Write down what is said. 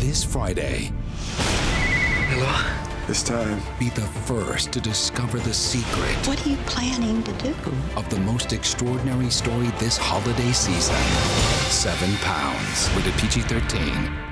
This Friday, Hello? This time, be the first to discover the secret What are you planning to do? of the most extraordinary story this holiday season. Seven Pounds. Rated PG 13.